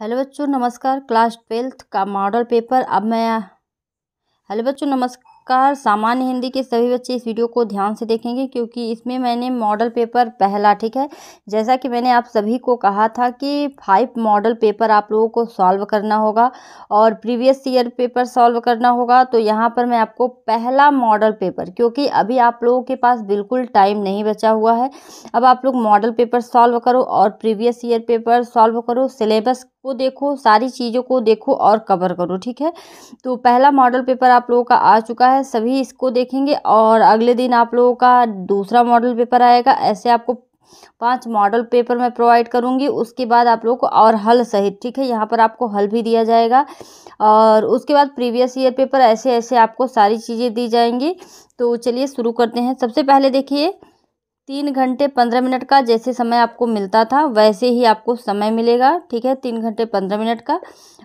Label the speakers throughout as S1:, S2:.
S1: Hello बच्चों, नमस्कार। Class twelfth का मॉडल पेपर, अब मैं हेलो बच्चों, नमस्कार। सामान्य हिंदी के सभी बच्चे इस वीडियो को ध्यान से देखेंगे, क्योंकि इसमें मैंने मॉडल पेपर पहला, ठीक है? जैसा कि मैंने आप सभी को कहा था कि फाइव मॉडल पेपर आप लोगों को सॉल्व करना होगा और प्रीवियस ईयर पेपर सॉल्व करना होगा तो यहाँ पर मैं आपको पहला मॉडल पेपर, क्योंकि अभी आप लोगों के पास बिल्कुल टाइम नहीं बचा हुआ है। अब आप लोग मॉडल पेपर सॉल्व करो और प्रीवियस ईयर पेपर सॉल्व करो, सिलेबस को देखो, सारी चीज़ों को देखो और कवर करो, ठीक है? तो पहला मॉडल पेपर आप लोगों का आ चुका है, सभी इसको देखेंगे और अगले दिन आप लोगों का दूसरा मॉडल पेपर आएगा। ऐसे आपको पाँच मॉडल पेपर मैं प्रोवाइड करूँगी, उसके बाद आप लोगों को और हल सहित, ठीक है? यहाँ पर आपको हल भी दिया जाएगा और उसके बाद प्रीवियस ईयर पेपर ऐसे ऐसे आपको सारी चीज़ें दी जाएँगी। तो चलिए शुरू करते हैं। सबसे पहले देखिए तीन घंटे पंद्रह मिनट का जैसे समय आपको मिलता था, वैसे ही आपको समय मिलेगा, ठीक है? तीन घंटे पंद्रह मिनट का।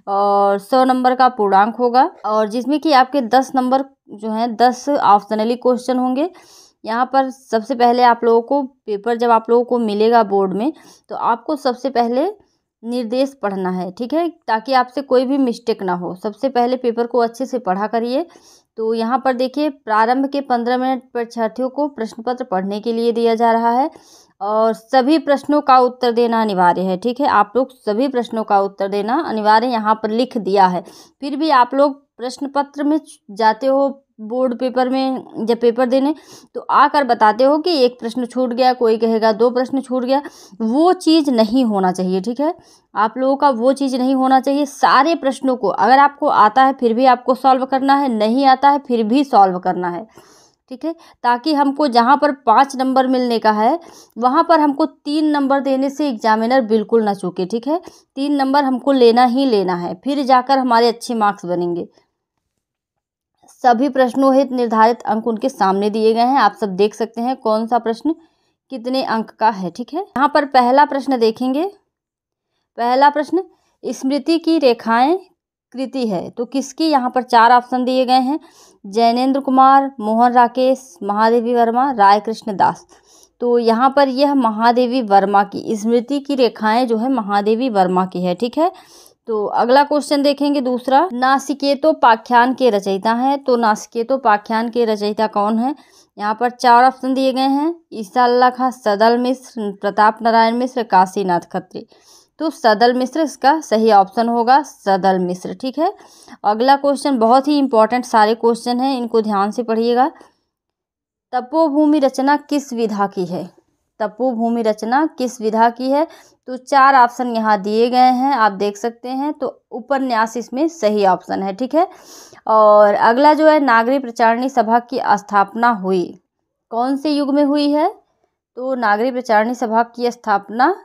S1: और सौ नंबर का पूर्णांक होगा। और जिसमें कि आपके दस नंबर जो हैं, दस ऑप्शनली क्वेश्चन होंगे। यहाँ पर सबसे पहले आप लोगों को पेपर जब आप लोगों को मिलेगा बोर्ड में तो आपको सबसे पहले निर्देश पढ़ना है, ठीक है? ताकि आपसे कोई भी मिस्टेक ना हो। सबसे पहले पेपर को अच्छे से पढ़ा करिए। तो यहाँ पर देखिए, प्रारंभ के पंद्रह मिनट परीक्षार्थियों को प्रश्न पत्र पढ़ने के लिए दिया जा रहा है और सभी प्रश्नों का उत्तर देना अनिवार्य है, ठीक है? आप लोग सभी प्रश्नों का उत्तर देना अनिवार्य यहाँ पर लिख दिया है। फिर भी आप लोग प्रश्न पत्र में जाते हो बोर्ड पेपर में जब पेपर देने तो आकर बताते हो कि एक प्रश्न छूट गया, कोई कहेगा दो प्रश्न छूट गया। वो चीज़ नहीं होना चाहिए, ठीक है? आप लोगों का वो चीज़ नहीं होना चाहिए। सारे प्रश्नों को अगर आपको आता है, फिर भी आपको सॉल्व करना है। नहीं आता है, फिर भी सॉल्व करना है, ठीक है? ताकि हमको जहाँ पर पाँच नंबर मिलने का है, वहाँ पर हमको तीन नंबर देने से एग्जामिनर बिल्कुल ना चूके, ठीक है? तीन नंबर हमको लेना ही लेना है। फिर जाकर हमारे अच्छे मार्क्स बनेंगे। सभी प्रश्नों हित निर्धारित अंक उनके सामने दिए गए हैं। आप सब देख सकते हैं कौन सा प्रश्न कितने अंक का है, ठीक है? यहाँ पर पहला प्रश्न देखेंगे। पहला प्रश्न, स्मृति की रेखाएँ कृति है तो किसकी यहाँ पर चार ऑप्शन दिए गए हैं? जैनेन्द्र कुमार, मोहन राकेश, महादेवी वर्मा राय कृष्ण दास। तो यहाँ पर यह महादेवी वर्मा की, स्मृति की रेखाएँ जो है महादेवी वर्मा की है, ठीक है? तो अगला क्वेश्चन देखेंगे दूसरा। नासिकेतो पाख्यान के रचयिता हैं तो नासिकेतो पाख्यान के रचयिता कौन है? यहाँ पर चार ऑप्शन दिए गए हैं ईसा अल्लाह खां सदल मिश्र प्रताप नारायण मिश्र काशीनाथ खत्री। तो सदल मिश्र इसका सही ऑप्शन होगा, सदल मिश्र ठीक है? अगला क्वेश्चन बहुत ही इंपॉर्टेंट सारे क्वेश्चन हैं, इनको ध्यान से पढ़िएगा। तपोभूमि रचना किस विधा की है? तपोभूमि रचना किस विधा की है? तो चार ऑप्शन यहाँ दिए गए हैं, आप देख सकते हैं। तो उपन्यास इसमें सही ऑप्शन है, ठीक है? और अगला जो है, नागरी प्रचारणी सभा की स्थापना हुई। कौन से युग में हुई है? तो नागरी प्रचारणी सभा की स्थापना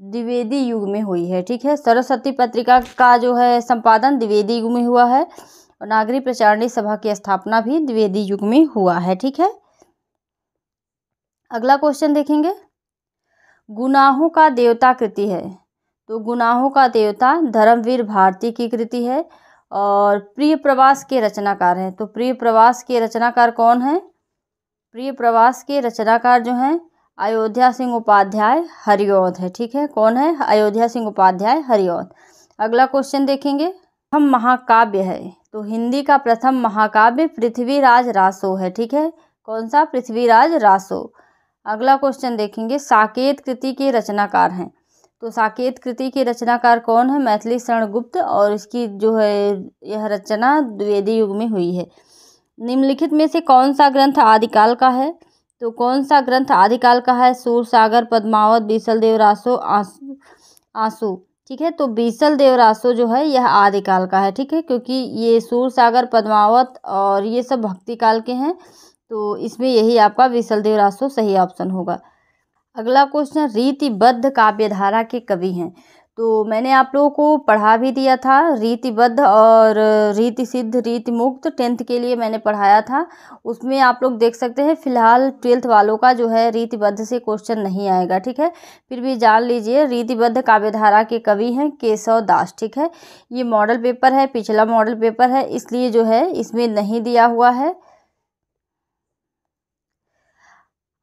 S1: द्विवेदी युग में हुई है, ठीक है? सरस्वती पत्रिका का जो है, संपादन द्विवेदी युग में हुआ है और नागरी प्रचारणी सभा की स्थापना भी द्विवेदी युग में हुआ है, ठीक है? अगला क्वेश्चन देखेंगे। गुनाहों का देवता कृति है। तो गुनाहों का देवता धर्मवीर भारती की कृति है और प्रिय प्रवास के रचनाकार हैं। तो प्रिय प्रवास के रचनाकार कौन है? प्रिय प्रवास के रचनाकार जो हैं, अयोध्या सिंह उपाध्याय हरिओद है। ठीक है, कौन है? अयोध्या सिंह उपाध्याय हरिओद। अगला क्वेश्चन देखेंगे। हम महाकाव्य है। तो हिंदी का प्रथम महाकाव्य पृथ्वीराज रासो है। ठीक है, कौन सा? पृथ्वीराज रासो। अगला क्वेश्चन देखेंगे, साकेत कृति के रचनाकार हैं। तो साकेत कृति के रचनाकार कौन है? मैथिली शरण गुप्त और इसकी जो है, यह रचना द्विवेदी युग में हुई है। निम्नलिखित में से कौन सा ग्रंथ आदिकाल का है? तो कौन सा ग्रंथ आदिकाल का है? सूर सागर, पद्मावत, बीसल देवरासो आँसू आँसू, ठीक है? तो बीसल देव रासो जो है, यह आदिकाल का है, ठीक है? क्योंकि ये सूर सागर, पद्मावत और ये सब भक्ति काल के हैं। तो इसमें यही आपका विशलदेव रासो सही ऑप्शन होगा। अगला क्वेश्चन रीतिबद्ध काव्यधारा के कवि हैं। तो मैंने आप लोगों को पढ़ा भी दिया था, रीतिबद्ध और रीति सिद्ध रीति मुक्त टेंथ के लिए मैंने पढ़ाया था। उसमें आप लोग देख सकते हैं, फ़िलहाल ट्वेल्थ वालों का जो है रीतिबद्ध से क्वेश्चन नहीं आएगा, ठीक है? फिर भी जान लीजिए, रीतिबद्ध काव्यधारा के कवि हैं केशव दास, ठीक है? ये मॉडल पेपर है, पिछला मॉडल पेपर है, इसलिए जो है इसमें नहीं दिया हुआ है।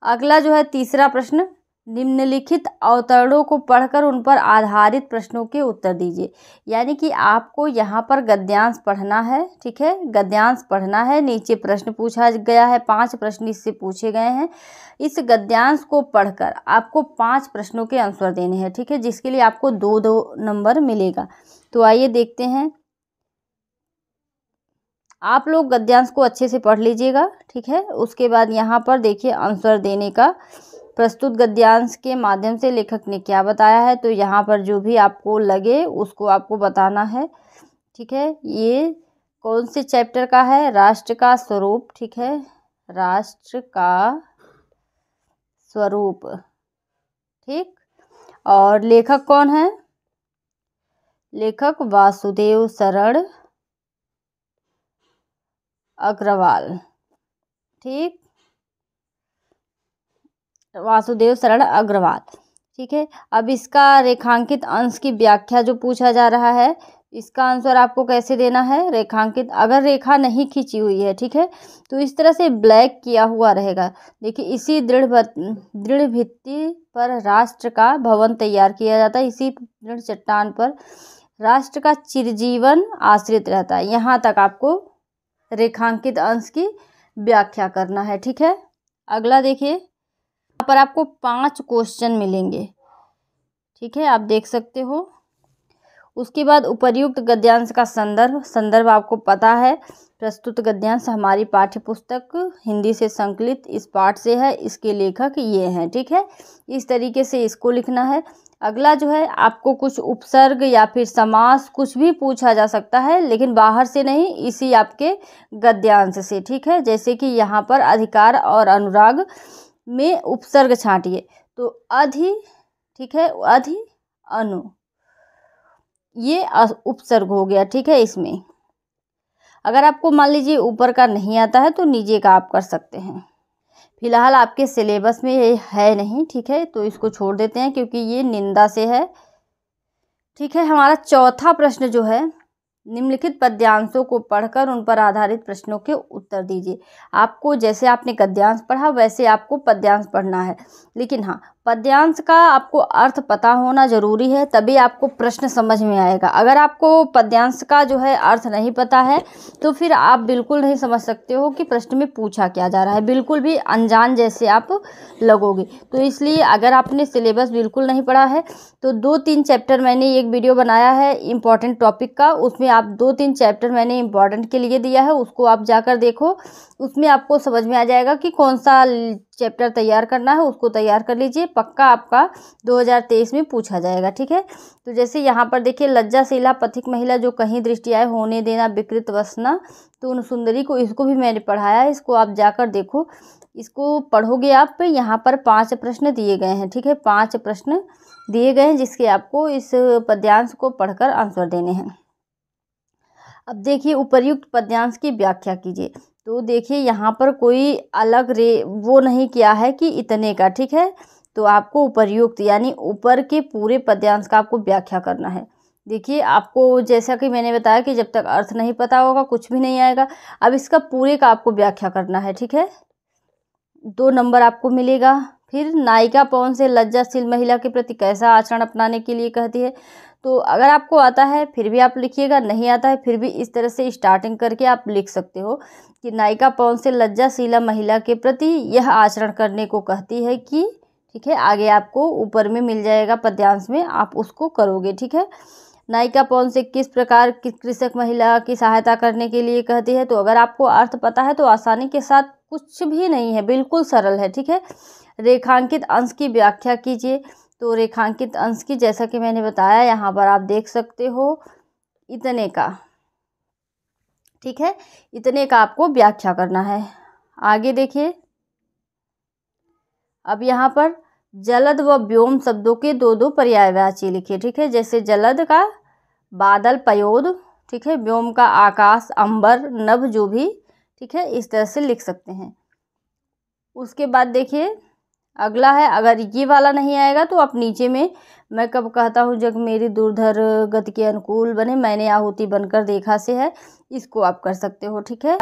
S1: अगला जो है तीसरा प्रश्न, निम्नलिखित अवतरणों को पढ़कर उन पर आधारित प्रश्नों के उत्तर दीजिए। यानी कि आपको यहाँ पर गद्यांश पढ़ना है, ठीक है? गद्यांश पढ़ना है, नीचे प्रश्न पूछा गया है, पाँच प्रश्न इससे पूछे गए हैं। इस गद्यांश को पढ़कर आपको पाँच प्रश्नों के आंसर देने हैं, ठीक है? जिसके लिए आपको दो दो नंबर मिलेगा। तो आइए देखते हैं। आप लोग गद्यांश को अच्छे से पढ़ लीजिएगा, ठीक है? उसके बाद यहाँ पर देखिए आंसर देने का। प्रस्तुत गद्यांश के माध्यम से लेखक ने क्या बताया है? तो यहाँ पर जो भी आपको लगे, उसको आपको बताना है, ठीक है? ये कौन से चैप्टर का है? राष्ट्र का स्वरूप, ठीक है? राष्ट्र का स्वरूप, ठीक? और लेखक कौन है? लेखक वासुदेव शरण अग्रवाल। ठीक? वासुदेव शरण अग्रवाल। ठीक है? अब इसका रेखांकित अंश की व्याख्या जो पूछा जा रहा है, इसका आंसर आपको कैसे देना है? रेखांकित, अगर रेखा नहीं खींची हुई है, ठीक है? तो इस तरह से ब्लैक किया हुआ रहेगा। देखिए, इसी दृढ़ दृढ़ भित्ति पर राष्ट्र का भवन तैयार किया जाता है। इसी दृढ़ चट्टान पर राष्ट्र का चिरजीवन आश्रित रहता है। यहाँ तक आपको रेखांकित अंश की व्याख्या करना है, ठीक है? अगला देखिए, यहाँ पर आपको पाँच क्वेश्चन मिलेंगे, ठीक है? आप देख सकते हो। उसके बाद उपर्युक्त गद्यांश का संदर्भ संदर्भ आपको पता है। प्रस्तुत गद्यांश हमारी पाठ्य पुस्तक हिंदी से संकलित, इस पाठ से है, इसके लेखक ये हैं, ठीक है? इस तरीके से इसको लिखना है। अगला जो है, आपको कुछ उपसर्ग या फिर समास कुछ भी पूछा जा सकता है, लेकिन बाहर से नहीं, इसी आपके गद्यांश से, ठीक है? जैसे कि यहाँ पर अधिकार और अनुराग में उपसर्ग छांटिए। तो अधि, ठीक है, अधि, अनु। ये उपसर्ग हो गया, ठीक है, इसमें। अगर आपको मान लीजिए ऊपर का नहीं आता है तो नीचे का आप कर सकते हैं। फ़िलहाल आपके सिलेबस में ये है नहीं, ठीक है? तो इसको छोड़ देते हैं क्योंकि ये निंदा से है। ठीक है, हमारा चौथा प्रश्न जो है, निम्नलिखित पद्यांशों को पढ़कर उन पर आधारित प्रश्नों के उत्तर दीजिए। आपको जैसे आपने गद्यांश पढ़ा, वैसे आपको पद्यांश पढ़ना है। लेकिन हाँ पद्यांश का आपको अर्थ पता होना ज़रूरी है, तभी आपको प्रश्न समझ में आएगा। अगर आपको पद्यांश का जो है अर्थ नहीं पता है तो फिर आप बिल्कुल नहीं समझ सकते हो कि प्रश्न में पूछा क्या जा रहा है। बिल्कुल भी अनजान जैसे आप लगोगे। तो इसलिए अगर आपने सिलेबस बिल्कुल नहीं पढ़ा है तो दो तीन चैप्टर मैंने एक वीडियो बनाया है इंपॉर्टेंट टॉपिक का, उसमें आप दो तीन चैप्टर मैंने इंपॉर्टेंट के लिए दिया है, उसको आप जाकर देखो। उसमें आपको समझ में आ जाएगा कि कौन सा चैप्टर तैयार करना है, उसको तैयार कर लीजिए। पक्का आपका 2023 में पूछा जाएगा, ठीक है? तो जैसे यहाँ पर देखिए लज्जाशीला पथिक महिला जो कहीं दृष्टि आए, होने देना, विकृत वसना तो उन सुंदरी को इसको भी मैंने पढ़ाया इसको आप जाकर देखो। इसको पढ़ोगे आप, यहाँ पर पाँच प्रश्न दिए गए हैं, ठीक है? पाँच प्रश्न दिए गए हैं, जिसके आपको इस पद्यांश को पढ़कर आंसर देने हैं। अब देखिए, उपर्युक्त पद्यांश की व्याख्या कीजिए। तो देखिए, यहाँ पर कोई अलग रे, वो नहीं किया है कि इतने का, ठीक है? तो आपको उपरयुक्त, यानी ऊपर के पूरे पद्यांश का आपको व्याख्या करना है। देखिए, आपको जैसा कि मैंने बताया कि जब तक अर्थ नहीं पता होगा, कुछ भी नहीं आएगा, अब इसका पूरे का आपको व्याख्या करना है, ठीक है? दो नंबर आपको मिलेगा। फिर नायिका पवन से लज्जाशील महिला के प्रति कैसा आचरण अपनाने के लिए कहती है? तो अगर आपको आता है, फिर भी आप लिखिएगा, नहीं आता है, फिर भी इस तरह से स्टार्टिंग करके आप लिख सकते हो कि नायिका पवन से लज्जाशीला महिला के प्रति यह आचरण करने को कहती है कि, ठीक है, आगे आपको ऊपर में मिल जाएगा, पद्यांश में आप उसको करोगे, ठीक है? नायिका पौन से किस प्रकार कृषक महिला की सहायता करने के लिए कहती है? तो अगर आपको अर्थ पता है तो आसानी के साथ कुछ भी नहीं है, बिल्कुल सरल है, ठीक है? रेखांकित अंश की व्याख्या कीजिए। तो रेखांकित अंश की, जैसा कि मैंने बताया, यहाँ पर आप देख सकते हो, इतने का, ठीक है? इतने का आपको व्याख्या करना है। आगे देखिए। अब यहाँ पर जलद व व्योम शब्दों के दो दो पर्यायवाची लिखिए ठीक है? जैसे जलद का बादल पयोद, ठीक है? व्योम का आकाश, अंबर, नभ जो भी, ठीक है? इस तरह से लिख सकते हैं। उसके बाद देखिए, अगला है, अगर ये वाला नहीं आएगा तो आप नीचे में, मैं कब कहता हूँ जब मेरी दुर्धर गति के अनुकूल बने, मैंने आहुति बनकर देखा से है, इसको आप कर सकते हो, ठीक है?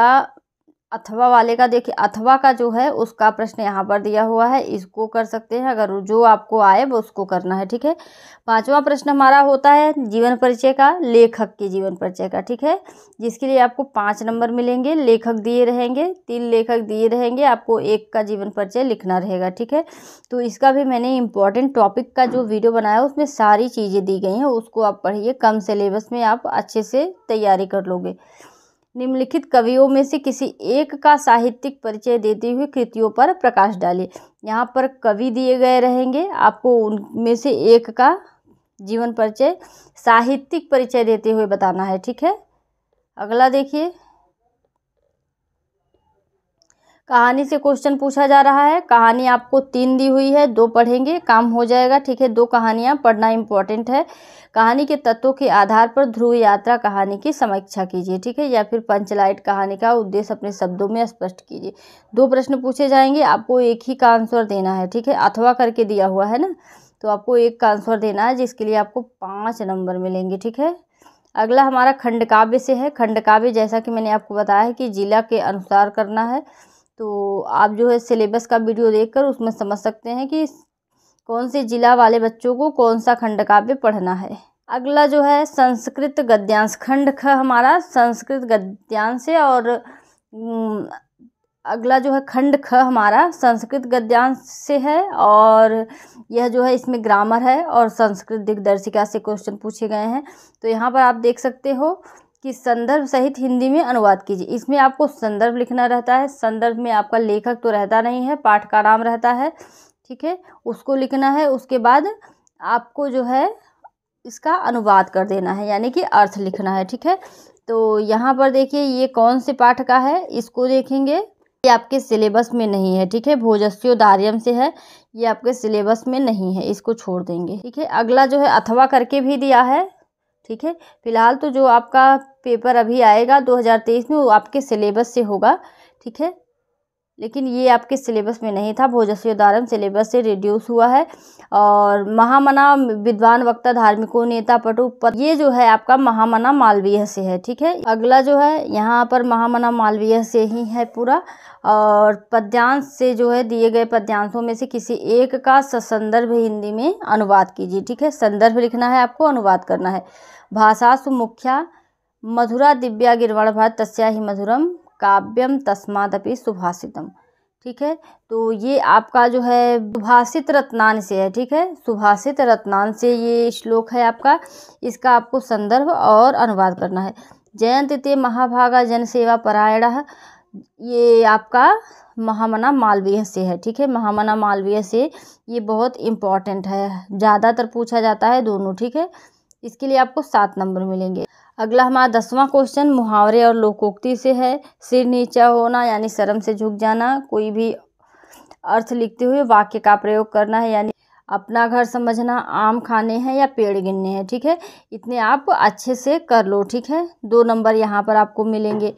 S1: अथवा वाले का, देखिए, अथवा का जो है, उसका प्रश्न यहाँ पर दिया हुआ है, इसको कर सकते हैं, अगर जो आपको आए, वो उसको करना है, ठीक है? पांचवा प्रश्न हमारा होता है जीवन परिचय का, लेखक के जीवन परिचय का, ठीक है? जिसके लिए आपको पाँच नंबर मिलेंगे, लेखक दिए रहेंगे, तीन लेखक दिए रहेंगे, आपको एक का जीवन परिचय लिखना रहेगा, ठीक है? तो इसका भी मैंने इंपॉर्टेंट टॉपिक का जो वीडियो बनाया, उसमें सारी चीज़ें दी गई हैं, उसको आप पढ़िए, कम सिलेबस में आप अच्छे से तैयारी कर लोगे। निम्नलिखित कवियों में से किसी एक का साहित्यिक परिचय देते हुए कृतियों पर प्रकाश डालिए। यहाँ पर कवि दिए गए रहेंगे। आपको उनमें से एक का जीवन परिचय, साहित्यिक परिचय देते हुए बताना है, ठीक है? अगला देखिए। कहानी से क्वेश्चन पूछा जा रहा है। कहानी आपको तीन दी हुई है, दो पढ़ेंगे, काम हो जाएगा, ठीक है, दो कहानियाँ पढ़ना इंपॉर्टेंट है। कहानी के तत्वों के आधार पर ध्रुव यात्रा कहानी की समीक्षा कीजिए, ठीक है, या फिर पंचलाइट कहानी का उद्देश्य अपने शब्दों में स्पष्ट कीजिए। दो प्रश्न पूछे जाएँगे, आपको एक ही का आंसर देना है, ठीक है, अथवा करके दिया हुआ है ना? तो आपको एक का आंसर देना है, जिसके लिए आपको पाँच नंबर मिलेंगे, ठीक है। अगला हमारा खंडकाव्य से है। खंडकाव्य जैसा कि मैंने आपको बताया है कि जिला के अनुसार करना है। तो आप जो है सिलेबस का वीडियो देखकर उसमें समझ सकते हैं कि कौन से जिला वाले बच्चों को कौन सा खंड काव्य पढ़ना है। अगला जो है संस्कृत गद्यांश खंड ख हमारा संस्कृत गद्यांश है और अगला जो है खंड ख हमारा संस्कृत गद्यांश से है और यह जो है इसमें ग्रामर है और संस्कृत दिग्दर्शिका से क्वेश्चन पूछे गए हैं। तो यहाँ पर आप देख सकते हो कि संदर्भ सहित हिंदी में अनुवाद कीजिए। इसमें आपको संदर्भ लिखना रहता है, संदर्भ में आपका लेखक तो रहता नहीं है, पाठ का नाम रहता है, ठीक है? उसको लिखना है, उसके बाद आपको जो है इसका अनुवाद कर देना है, यानी कि अर्थ लिखना है, ठीक है? तो यहाँ पर देखिए, ये कौन से पाठ का है, इसको देखेंगे। ये आपके सिलेबस में नहीं है, ठीक है? भोजस्योदार्यम से है, ये आपके सिलेबस में नहीं है, इसको छोड़ देंगे, ठीक है? अगला जो है अथवा करके भी दिया है, ठीक है? फ़िलहाल तो जो आपका पेपर अभी आएगा 2023 में, वो आपके सिलेबस से होगा, ठीक है? लेकिन ये आपके सिलेबस में नहीं था भोजस्योदारम सिलेबस से रिड्यूस हुआ है। और महामना विद्वान वक्ता धार्मिकों नेता पटु पर, ये जो है आपका महामना मालवीय से है, ठीक है? अगला जो है, यहाँ पर महामना मालवीय से ही है पूरा। और पद्यांश से जो है, दिए गए पद्यांशों में से किसी एक का संदर्भ हिंदी में अनुवाद कीजिए, ठीक है? संदर्भ लिखना है आपको, अनुवाद करना है। भाषा सुमुख्या मधुरा दिव्या गिरवाण भारत तस्या ही मधुरम, काव्यम तस्मादपि सुभाषितम। ठीक है? तो ये आपका जो है सुभाषित रत्नान से है, ठीक है? सुभाषित रत्नान से ये श्लोक है आपका। इसका आपको संदर्भ और अनुवाद करना है। जयंत ते महाभागा जन सेवा परायण, ये आपका महामना मालवीय से है, ठीक है? महामना मालवीय से ये बहुत इंपॉर्टेंट है। ज़्यादातर पूछा जाता है दोनों, ठीक है? इसके लिए आपको सात नंबर मिलेंगे। अगला हमारा दसवां क्वेश्चन मुहावरे और लोकोक्ति से है। सिर नीचा होना, यानी शर्म से झुक जाना, कोई भी अर्थ लिखते हुए वाक्य का प्रयोग करना है, यानी अपना घर समझना, आम खाने हैं या पेड़ गिनने हैं, ठीक है? इतने आप अच्छे से कर लो, ठीक है? दो नंबर यहाँ पर आपको मिलेंगे।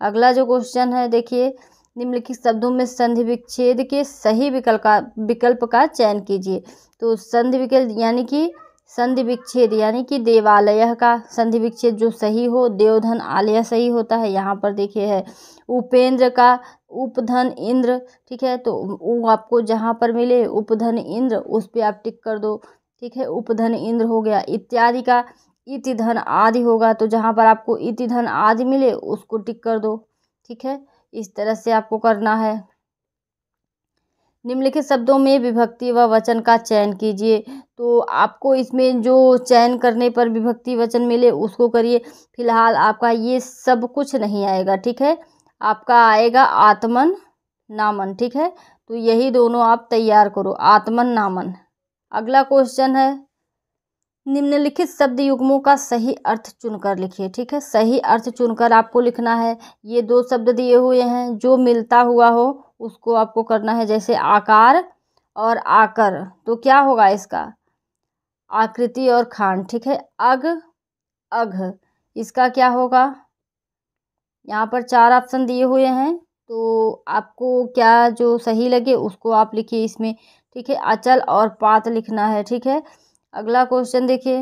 S1: अगला जो क्वेश्चन है, देखिए, निम्नलिखित शब्दों में संधि विच्छेद के सही विकल्प का विकल्प का चयन कीजिए। तो संधि विकल्प यानी कि संधि विच्छेद यानी कि देवालय का संधि विच्छेद जो सही हो, देवधन आलय सही होता है, यहाँ पर देखिए है। उपेंद्र का उपधन इंद्र, ठीक है तो वो आपको जहाँ पर मिले, उपधन इंद्र, उस पर आप टिक कर दो, ठीक है, उपधन इंद्र हो गया। इत्यादि का इति धन आदि होगा तो जहाँ पर आपको इति धन आदि मिले, उसको टिक कर दो, ठीक है। इस तरह से आपको करना है। निम्नलिखित शब्दों में विभक्ति व वचन का चयन कीजिए। तो आपको इसमें जो चयन करने पर विभक्ति, वचन मिले उसको करिए। फ़िलहाल आपका ये सब कुछ नहीं आएगा, ठीक है? आपका आएगा आत्मन, नामन, ठीक है? तो यही दोनों आप तैयार करो, आत्मन, नामन। अगला क्वेश्चन है। निम्नलिखित शब्द युग्मों का सही अर्थ चुनकर लिखिए, ठीक है? सही अर्थ चुनकर आपको लिखना है। ये दो शब्द दिए हुए हैं, जो मिलता हुआ हो, उसको आपको करना है जैसे आकार और आकर। तो क्या होगा इसका? आकृति और खान, ठीक है? अग, अघ। इसका क्या होगा? यहाँ पर चार ऑप्शन दिए हुए हैं तो आपको क्या जो सही लगे उसको आप लिखिए इसमें, ठीक है? अचल और पात लिखना है, ठीक है? अगला क्वेश्चन देखिए।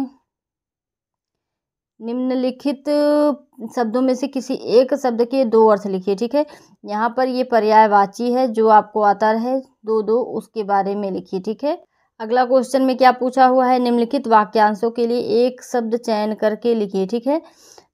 S1: निम्नलिखित शब्दों में से किसी एक शब्द के दो अर्थ लिखिए, ठीक है? यहाँ पर ये पर्यायवाची है, जो आपको आता है दो दो उसके बारे में लिखिए, ठीक है? अगला क्वेश्चन में क्या पूछा हुआ है? निम्नलिखित वाक्यांशों के लिए एक शब्द चयन करके लिखिए, ठीक है?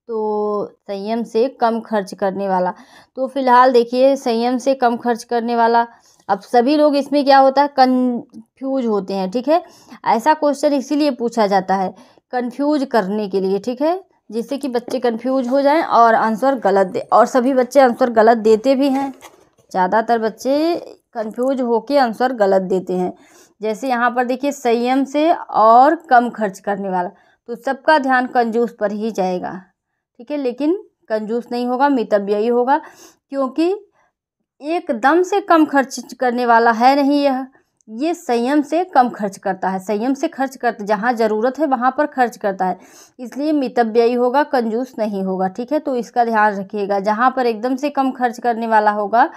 S1: तो संयम से कम खर्च करने वाला। तो फ़िलहाल देखिए, संयम से कम खर्च करने वाला अब सभी लोग इसमें क्या होता है? कन्फ्यूज़ होते हैं, ठीक है? ऐसा क्वेश्चन इसीलिए पूछा जाता है कन्फ्यूज़ करने के लिए, ठीक है? जिससे कि बच्चे कन्फ्यूज़ हो जाएँ और आंसर गलत दे, और सभी बच्चे आंसर गलत देते भी हैं। ज़्यादातर बच्चे कन्फ्यूज़ होके आंसर गलत देते हैं। जैसे यहाँ पर देखिए, संयम से और कम खर्च करने वाला। तो सबका ध्यान कंजूस पर ही जाएगा, ठीक है? लेकिन कंजूस नहीं होगा, मितव्ययी होगा, क्योंकि एकदम से कम खर्च करने वाला है नहीं यह। ये संयम से कम खर्च करता है। संयम से खर्च करता जहाँ ज़रूरत है वहाँ पर खर्च करता है। इसलिए मितव्ययी होगा, कंजूस नहीं होगा, ठीक है? तो इसका ध्यान रखिएगा। जहाँ पर एकदम से कम खर्च करने वाला होगा,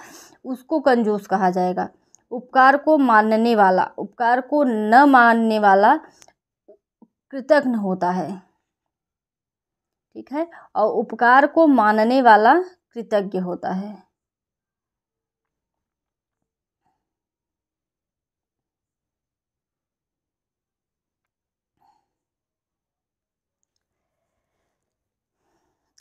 S1: उसको कंजूस कहा जाएगा। उपकार को मानने वाला, उपकार को न मानने वाला कृतज्ञ होता है, ठीक है? और उपकार को मानने वाला कृतज्ञ होता है।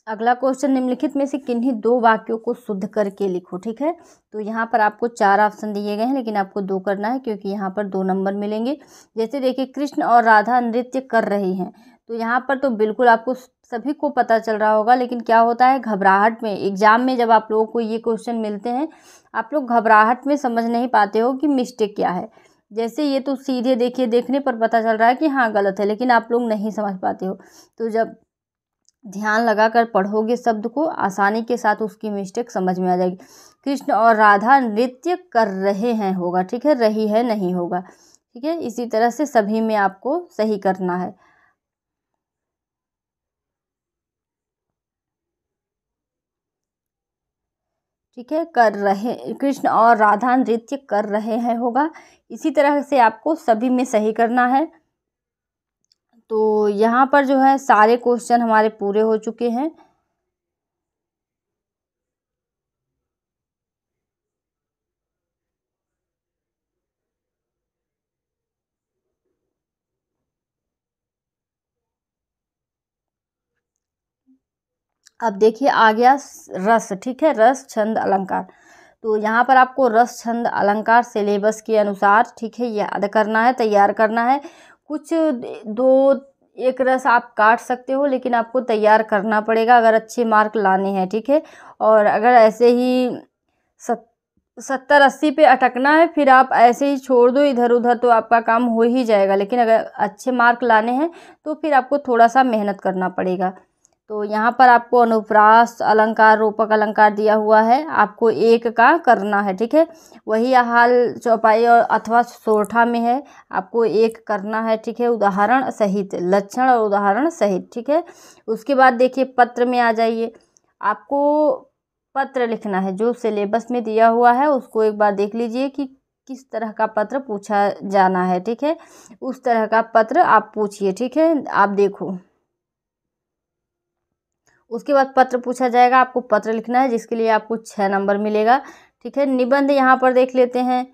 S1: अगला क्वेश्चन निम्नलिखित में से किन्हीं दो वाक्यों को शुद्ध करके लिखो, ठीक है? तो यहाँ पर आपको चार ऑप्शन दिए गए हैं, लेकिन आपको दो करना है, क्योंकि यहाँ पर दो नंबर मिलेंगे। जैसे देखिए, कृष्ण और राधा नृत्य कर रही हैं। तो यहाँ पर तो बिल्कुल आपको सभी को पता चल रहा होगा, लेकिन क्या होता है, घबराहट में, एग्ज़ाम में जब आप लोगों को ये क्वेश्चन मिलते हैं, आप लोग घबराहट में समझ नहीं पाते हो कि मिस्टेक क्या है। जैसे ये तो सीधे देखिए, देखने पर पता चल रहा है कि हाँ गलत है, लेकिन आप लोग नहीं समझ पाते हो। तो जब ध्यान लगाकर पढ़ोगे शब्द को, आसानी के साथ उसकी मिस्टेक समझ में आ जाएगी। कृष्ण और राधा नृत्य कर रहे हैं होगा, ठीक है? रही है, नहीं होगा, ठीक है? इसी तरह से सभी में आपको सही करना है। ठीक है? कर रहे, कृष्ण और राधा नृत्य कर रहे हैं होगा। इसी तरह से आपको सभी में सही करना है। तो यहाँ पर जो है सारे क्वेश्चन हमारे पूरे हो चुके हैं। अब देखिए आ गया रस, ठीक है? रस, छंद, अलंकार। तो यहाँ पर आपको रस, छंद, अलंकार सिलेबस के अनुसार, ठीक है, याद करना है, तैयार करना है। कुछ दो एक रस आप काट सकते हो, लेकिन आपको तैयार करना पड़ेगा अगर अच्छे मार्क लाने हैं, ठीक है? और अगर ऐसे ही सत, सत्तर अस्सी पे अटकना है, फिर आप ऐसे ही छोड़ दो इधर उधर तो आपका काम हो ही जाएगा, लेकिन अगर अच्छे मार्क लाने हैं तो फिर आपको थोड़ा सा मेहनत करना पड़ेगा। तो यहाँ पर आपको अनुप्रास, अलंकार, रूपक अलंकार दिया हुआ है। आपको एक का करना है, ठीक है? वही हाल चौपाई और अथवा सोरठा में है। आपको एक करना है, ठीक है? उदाहरण सहित, लक्षण और उदाहरण सहित, ठीक है? उसके बाद देखिए, पत्र में आ जाइए। आपको पत्र लिखना है, जो सिलेबस में दिया हुआ है, उसको एक बार देख लीजिए कि किस तरह का पत्र पूछा जाना है, ठीक है? उस तरह का पत्र आप पूछिए, ठीक है? आप देखो। उसके बाद पत्र पूछा जाएगा, आपको पत्र लिखना है, जिसके लिए आपको छः नंबर मिलेगा। ठीक है, निबंध यहाँ पर देख लेते हैं।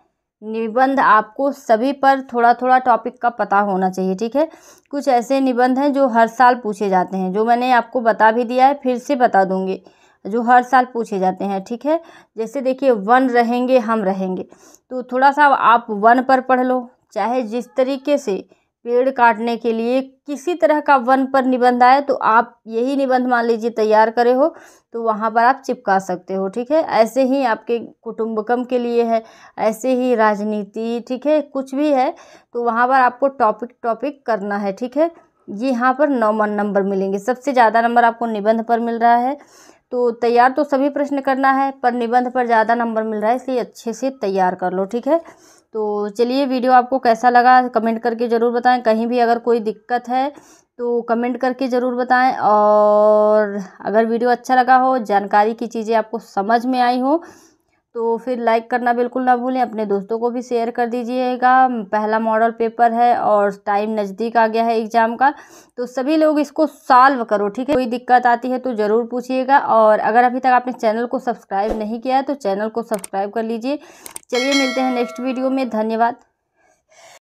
S1: निबंध आपको सभी पर थोड़ा थोड़ा टॉपिक का पता होना चाहिए, ठीक है? कुछ ऐसे निबंध हैं जो हर साल पूछे जाते हैं, जो मैंने आपको बता भी दिया है, फिर से बता दूँगी, जो हर साल पूछे जाते हैं, ठीक है? जैसे देखिए, वन रहेंगे, हम रहेंगे। तो थोड़ा सा आप वन पर पढ़ लो, चाहे जिस तरीके से पेड़ काटने के लिए किसी तरह का वन पर निबंध आए तो आप यही निबंध मान लीजिए तैयार करे हो तो वहाँ पर आप चिपका सकते हो, ठीक है? ऐसे ही आपके कुटुम्बकम के लिए है, ऐसे ही राजनीति, ठीक है? कुछ भी है तो वहाँ पर आपको टॉपिक टॉपिक करना है, ठीक है? ये यहाँ पर नौ नंबर मिलेंगे। सबसे ज़्यादा नंबर आपको निबंध पर मिल रहा है तो तैयार तो सभी प्रश्न करना है, पर निबंध पर ज़्यादा नंबर मिल रहा है, इसलिए अच्छे से तैयार कर लो, ठीक है? तो चलिए वीडियो आपको कैसा लगा कमेंट करके ज़रूर बताएँ। कहीं भी अगर कोई दिक्कत है तो कमेंट करके ज़रूर बताएँ। और अगर वीडियो अच्छा लगा हो, जानकारी की चीज़ें आपको समझ में आई हो तो फिर लाइक करना बिल्कुल ना भूलें, अपने दोस्तों को भी शेयर कर दीजिएगा। पहला मॉडल पेपर है और टाइम नज़दीक आ गया है एग्ज़ाम का तो सभी लोग इसको सॉल्व करो, ठीक है? कोई दिक्कत आती है तो ज़रूर पूछिएगा और अगर अभी तक आपने चैनल को सब्सक्राइब नहीं किया है तो चैनल को सब्सक्राइब कर लीजिए। चलिए मिलते हैं नेक्स्ट वीडियो में, धन्यवाद।